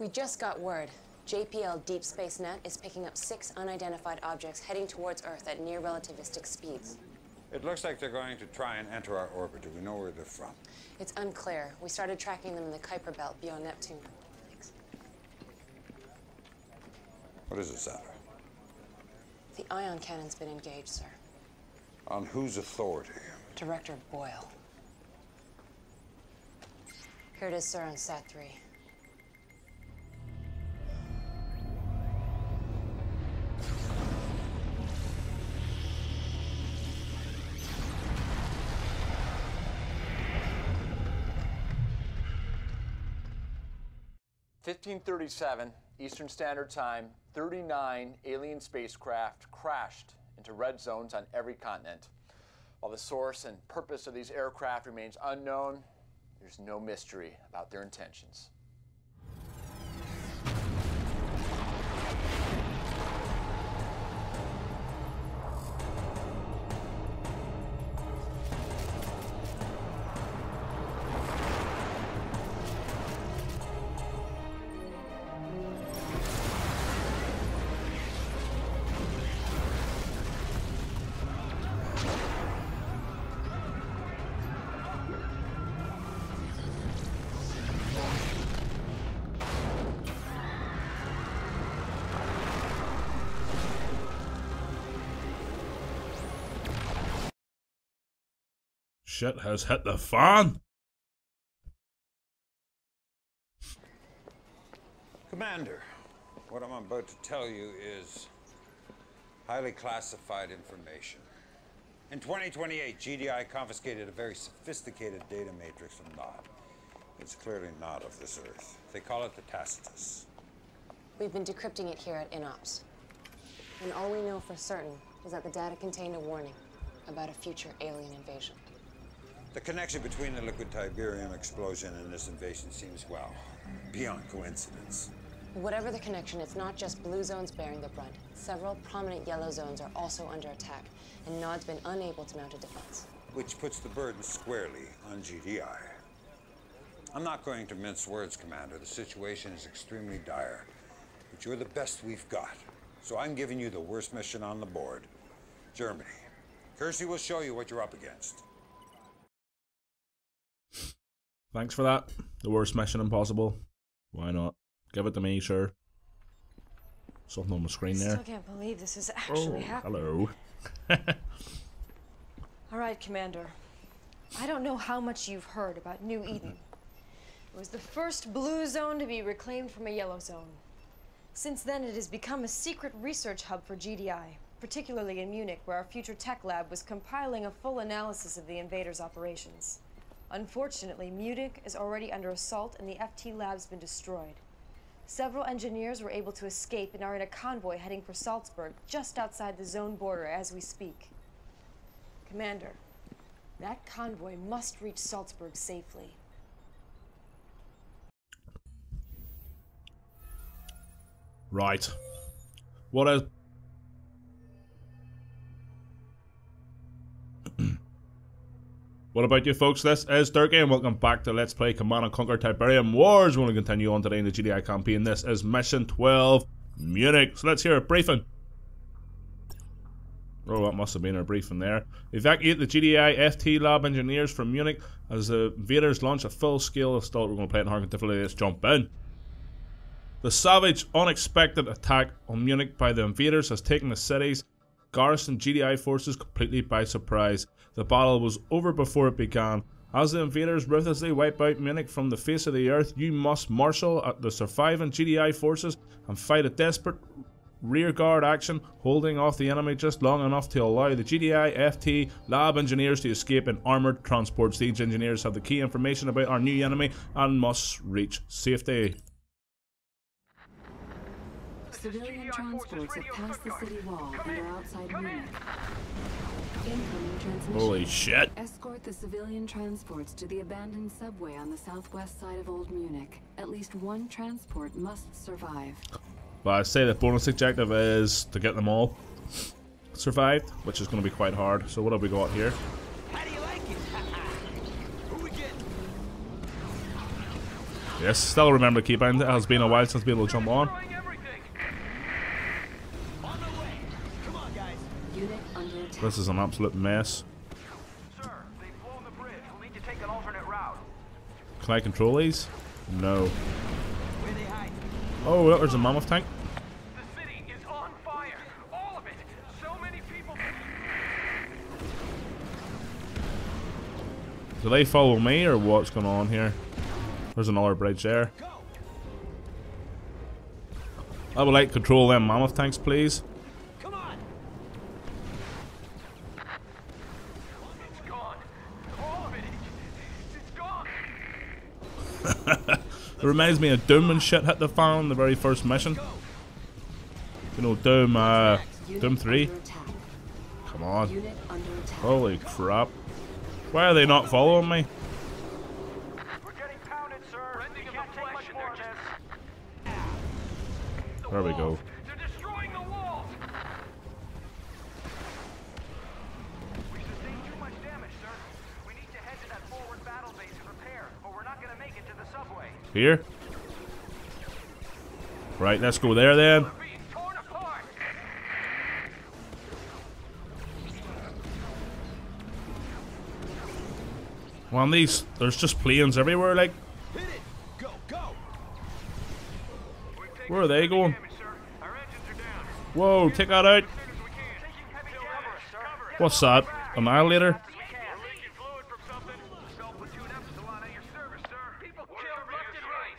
We just got word. JPL Deep Space Net is picking up six unidentified objects heading towards Earth at near relativistic speeds. It looks like they're going to try and enter our orbit. Do we know where they're from? It's unclear. We started tracking them in the Kuiper Belt beyond Neptune. Thanks. What is it, Sandra? The ion cannon's been engaged, sir. On whose authority? Director Boyle. Here it is, sir, on Sat 3. Fifteen thirty-seven Eastern Standard Time. Thirty-nine alien spacecraft crashed into red zones on every continent. While the source and purpose of these aircraft remains unknown, there's no mystery about their intentions. Shit has hit the fan. Commander, what I'm about to tell you is highly classified information. In 2028, GDI confiscated a very sophisticated data matrix from Nod. It's clearly not of this Earth. They call it the Tacitus. We've been decrypting it here at INOPS. And all we know for certain is that the data contained a warning about a future alien invasion. The connection between the liquid Tiberium explosion and this invasion seems, well, beyond coincidence. Whatever the connection, it's not just blue zones bearing the brunt. Several prominent yellow zones are also under attack, and Nod's been unable to mount a defense. Which puts the burden squarely on GDI. I'm not going to mince words, Commander. The situation is extremely dire. But you're the best we've got. So I'm giving you the worst mission on the board. Germany. Kirce will show you what you're up against. Thanks for that. The worst mission impossible. Why not? Give it to me, sure. Something on the screen there. Still can't believe this is actually oh, happening. hello. All right, Commander. I don't know how much you've heard about New Eden. It was the first blue zone to be reclaimed from a yellow zone. Since then, it has become a secret research hub for GDI, particularly in Munich, where our future tech lab was compiling a full analysis of the invaders' operations. Unfortunately, Munich is already under assault and the FT lab's been destroyed. Several engineers were able to escape and are in a convoy heading for Salzburg, just outside the zone border as we speak. Commander, that convoy must reach Salzburg safely. Right. What a What about you folks? This is Dirky and welcome back to Let's Play Command & Conquer Tiberium Wars. We're going to continue on today in the GDI campaign. This is Mission 12, Munich. So let's hear a briefing. Oh, that must have been our briefing there. Evacuate the GDI FT lab engineers from Munich as the invaders launch a full-scale assault. We're going to play it in Harkin difficulty. Let's jump in. The savage, unexpected attack on Munich by the invaders has taken the city's garrison GDI forces completely by surprise. The battle was over before it began. As the invaders ruthlessly wipe out Munich from the face of the earth, you must marshal the surviving GDI forces and fight a desperate rearguard action, holding off the enemy just long enough to allow the GDI FT lab engineers to escape in armoured transports. These engineers have the key information about our new enemy and must reach safety. Civilian transports have passed the city wall and are outside Munich. Incoming transmission. Holy shit. Escort the civilian transports to the abandoned subway on the southwest side of Old Munich. At least one transport must survive. But I say the bonus objective is to get them all survived, which is going to be quite hard. So what have we got here? How do you like it? Who we getting? Yes, still remember keeping. It has been a while since being able to jump on. Destroying everything. On the way. Come on, guys. Unit under attack. This is an absolute mess. Sir, they've blown the bridge. We'll need to take an alternate route. Can I control these? No. Where they hiding? Oh, look, there's a mammoth tank. The city is on fire. All of it. So many people. Do they follow me or what's going on here? There's another bridge there. I would like to control them mammoth tanks, please. Come on. It's gone. All of it. It's gone. It reminds me of Doom and shit hit the fan the very first mission. You know, Doom, uh, Doom 3. Come on. Holy crap. Why are they not following me? There, we go. They're destroying the walls. We sustained too much damage. We need to head to that forward battle base and repair, or we're not gonna make it to the subway. Here. Right, let's go there then. Well, on these, there's just planes everywhere, like. Go, go. where are they going? Damage. Whoa, take that out. What's that? Annihilator? We're leaking fluid from something. Cell platoon F is a lot at your service, sir. People killed left and right.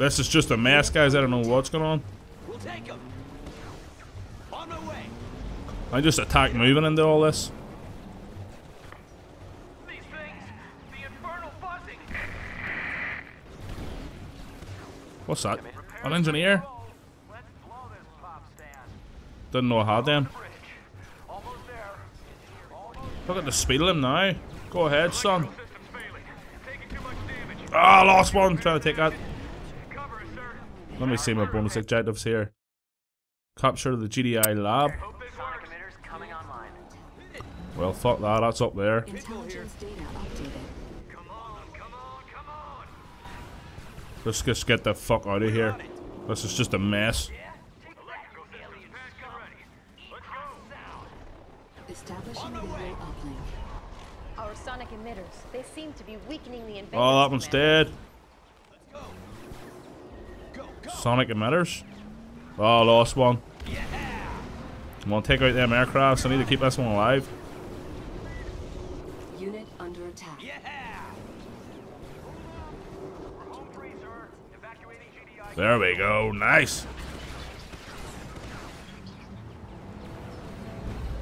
This is just a mess, guys. I don't know what's going on. We'll take them. On my way. I just attack moving into all this. These things. The infernal buzzing. What's that? An engineer? Let's blow this pop stand. Didn't know I had them. Bridge. Almost there. Almost. Look at the speed of him now. Go ahead, son. System's failing. Taking too much damage. Ah, lost one. Trying to take that. Cover us, sir. Let me see my bonus objectives here. Capture the GDI lab. Hope this works. emitters coming online. Well, fuck that. That's up there. Intelligence data updated. Come on, come on, come on. Let's just get the fuck out of here. This is just a mess. Electrical systems patched and ready. Let's go. Establishing relay uplink. Our sonic emitters, they seem to be weakening the invaders. Oh, that one's dead. Sonic emitters. Oh, lost one. Come on, take out them aircrafts. I need to keep this one alive. Unit under attack. We're home free, sir. Evacuating GDI. There we go. Nice.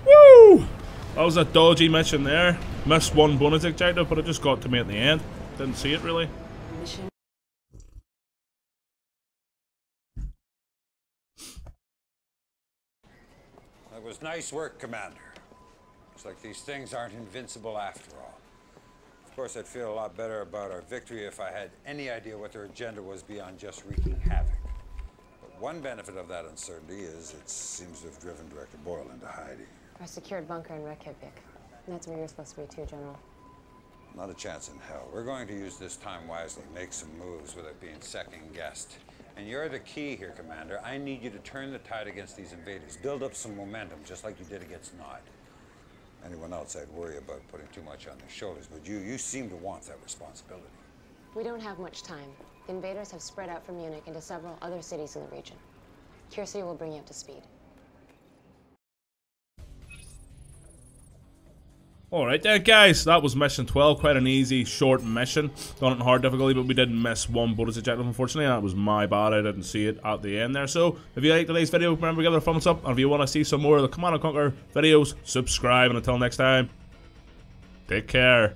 Woo! That was a dodgy mission there. Missed one bonus objective, but it just got to me at the end. Didn't see it really. Mission was nice work, Commander. Looks like these things aren't invincible after all. Of course, I'd feel a lot better about our victory if I had any idea what their agenda was beyond just wreaking havoc. But one benefit of that uncertainty is it seems to have driven Director Boyle into hiding. Our secured bunker in Reykjavik. That's where you're supposed to be too, General. Not a chance in hell. We're going to use this time wisely, make some moves without being second guessed. And you're the key here, Commander. I need you to turn the tide against these invaders. Build up some momentum, just like you did against Nod. Anyone else, I'd worry about putting too much on their shoulders, but you, you seem to want that responsibility. We don't have much time. The invaders have spread out from Munich into several other cities in the region. Kirce will bring you up to speed. Alright then uh, guys, that was mission 12, quite an easy, short mission. Done it in hard difficulty, but we did miss one bonus objective unfortunately, that was my bad, I didn't see it at the end there. So, if you liked today's video, remember to give it a thumbs up, and if you want to see some more of the Command & Conquer videos, subscribe, and until next time, take care.